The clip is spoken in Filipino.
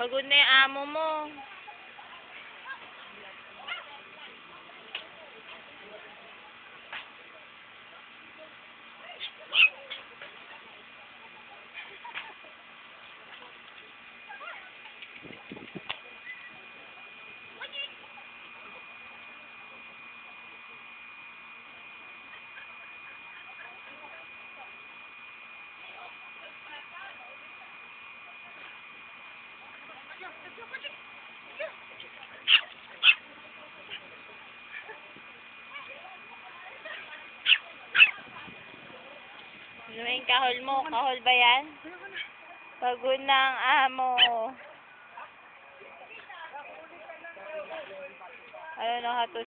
Pagod na yung amo mo. Ano yung kahol mo? Kahol ba yan? Pagod na ang amo. Ano na to